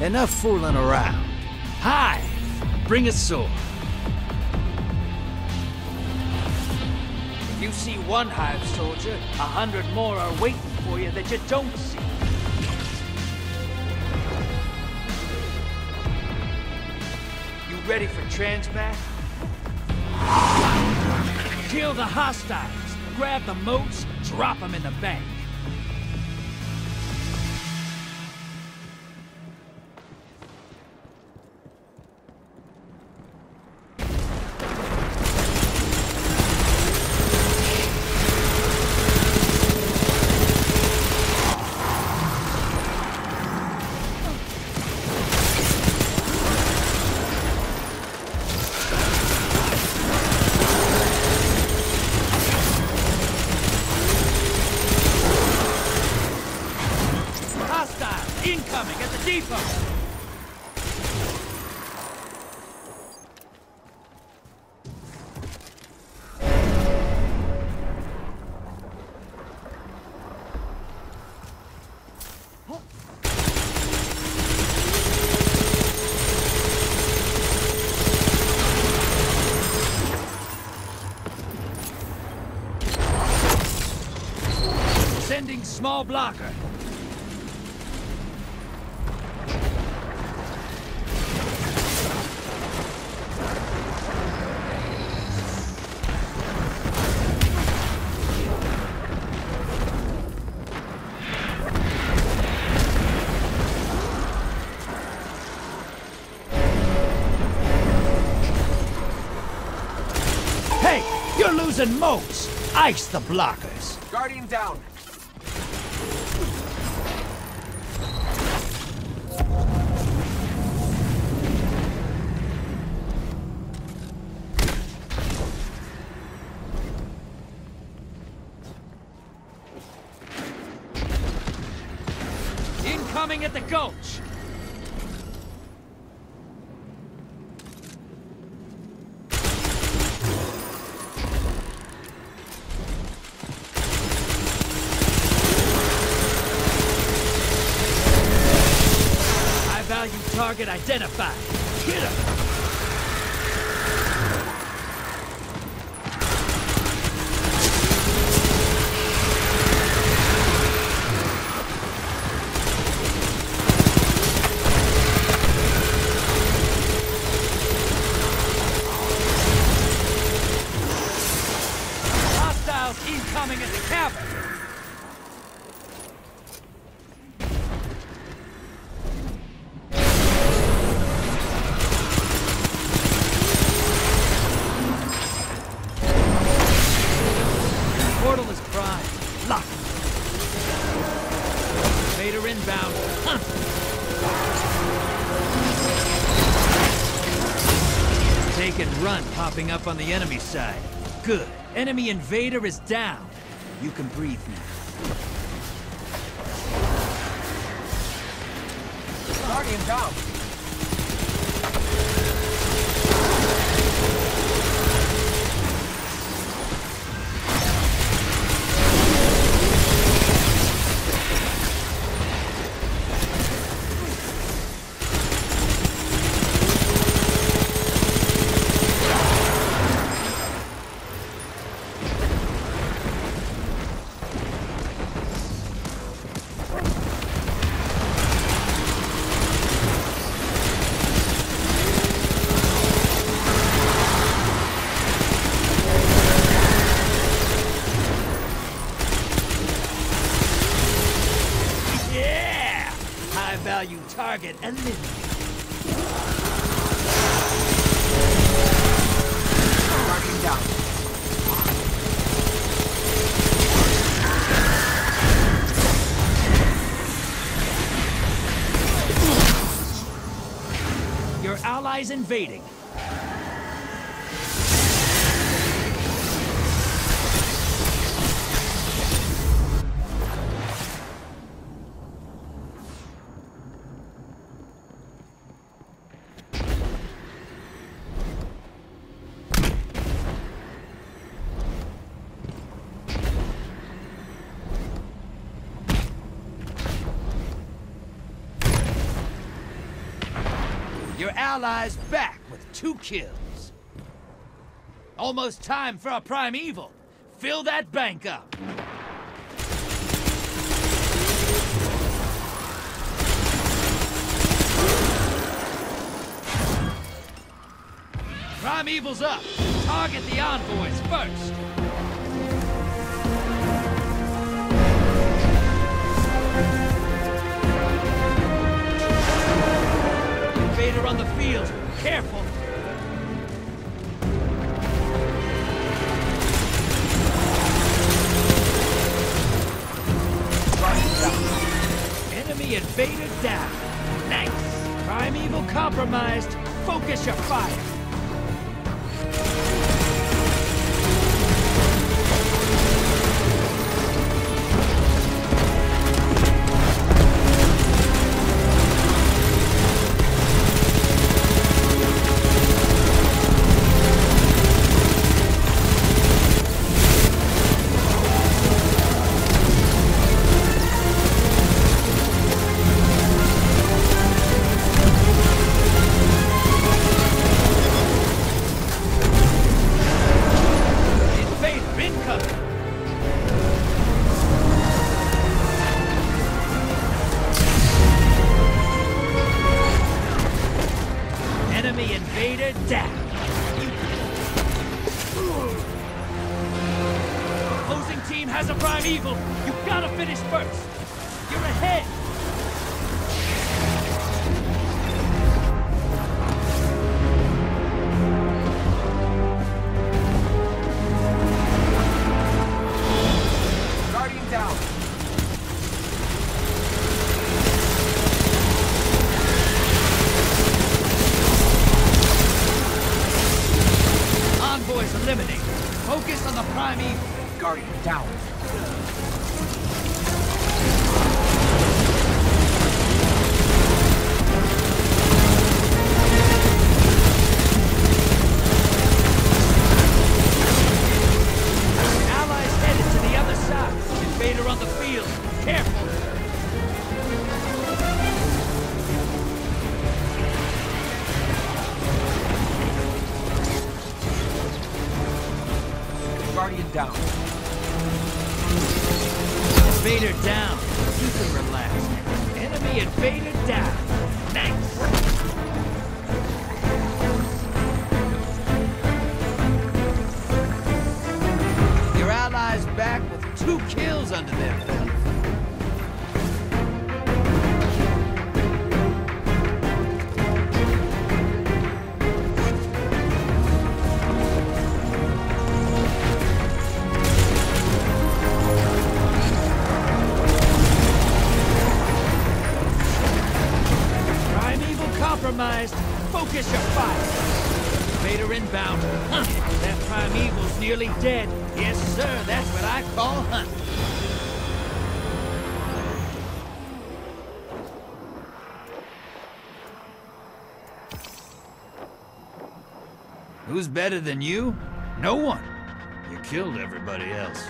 Enough fooling around. Hi! Bring a sword. If you see one Hive soldier, a hundred more are waiting for you that you don't see. You ready for transmat? Kill the hostiles, grab the motes, drop them in the bank. At the depot! Sending small blocker. You're losing motes. Ice the blockers. Guardian down. Incoming at the gulch. High value target identified. Get him. And run popping up on the enemy side. Good. Enemy invader is down. You can breathe now. Guardian down. Value target eliminated. Guardian down. Your allies invading. Your allies back with two kills. Almost time for a primeval. Fill that bank up. Primeval's up. Target the envoys first. Invader on the field. Careful. Enemy invader down. Nice. Primeval compromised. Focus your fire. Enemy invader down. Opposing team has a primeval. You've gotta finish first. You're ahead. The primeval. Guardian down. Invader down. You can relax. Enemy invader down. Nice. Your allies back with two kills under their belt. Compromised. Focus your fire. Vader inbound. Huh. That primeval's nearly dead. Yes, sir. That's what I call hunt. Who's better than you? No one. You killed everybody else.